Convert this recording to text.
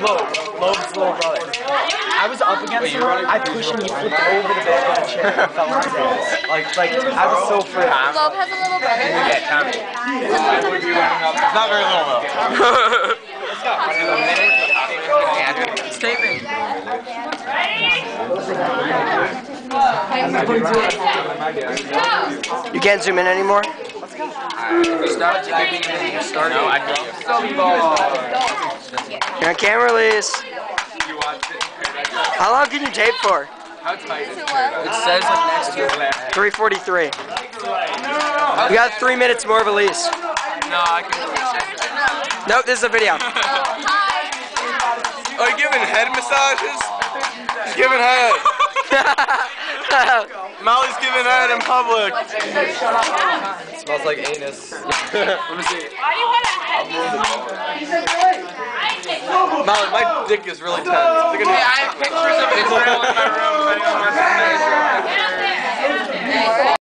Loeb. Loeb's little brother. I was up against him. I pushed him. He flipped over the back of the chair and fell on his ass. Like, like I was so afraid. Loeb has a little brother. Yeah, Tommy. It's not very little though. It's taping. You can't zoom in anymore? Start to give me a start. No, I don't. You're on camera, Elise. You watched it. How long can you tape for? How tight is it? It says like next to it. 343. We got three minutes more of Elise. No, I can. Nope, this is a video. Hi. Are you giving head massages? He's giving head. Molly's giving head in public. smells like anus. Let me see. Molly, my dick is really tense. Look at me. I have pictures of it in my room.